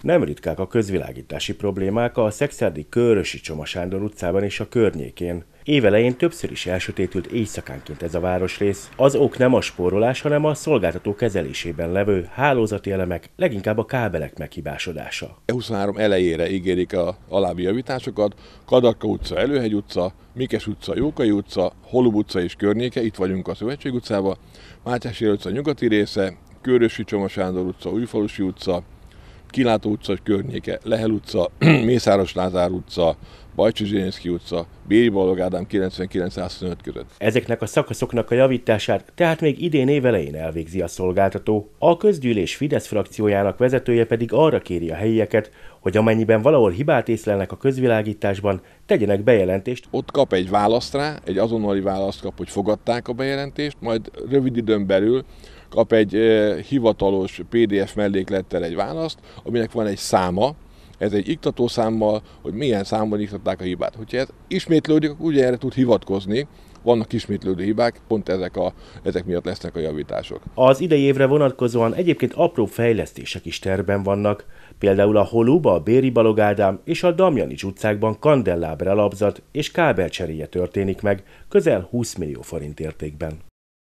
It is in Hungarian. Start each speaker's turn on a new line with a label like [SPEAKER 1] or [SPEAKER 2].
[SPEAKER 1] Nem ritkák a közvilágítási problémák a Szexádi Körösi Csoma Sándor utcában és a környékén. Évelején többször is elsötétült éjszakánként ez a városrész. Az ok nem a spórolás, hanem a szolgáltató kezelésében levő hálózati elemek, leginkább a kábelek meghibásodása.
[SPEAKER 2] 23 elejére ígérik a alábbi javításokat. Kadarka utca, Előhegy utca, Mikes utca, Jókai utca, Holub utca és környéke, itt vagyunk a Szövetség utcában, Mátyási utca nyugati része, Körösi Csoma Sándor utca, Újfalusi utca, Kilátó utca környéke, Lehel utca, Mészáros Lázár utca, Bajcsi Zsilinszki utca, Béri Balog Ádám 99-105 között.
[SPEAKER 1] Ezeknek a szakaszoknak a javítását tehát még idén évelején elvégzi a szolgáltató. A közgyűlés Fidesz frakciójának vezetője pedig arra kéri a helyieket, hogy amennyiben valahol hibát észlelnek a közvilágításban, tegyenek bejelentést.
[SPEAKER 2] Ott kap egy választ rá, egy azonnali választ kap, hogy fogadták a bejelentést, majd rövid időn belül kap egy hivatalos PDF melléklettel egy választ, aminek van egy száma, ez egy iktatószámmal, hogy milyen számban iktatták a hibát. Hogyha ez ismétlődik, akkor ugye erre tud hivatkozni, vannak ismétlődő hibák, pont ezek, a, ezek miatt lesznek a javítások.
[SPEAKER 1] Az idei évre vonatkozóan egyébként apró fejlesztések is terben vannak, például a Holuba, a Béri Balogádám és a Damjanics utcákban kandelláber alapzat és kábelcseréje történik meg közel 20 millió forint értékben.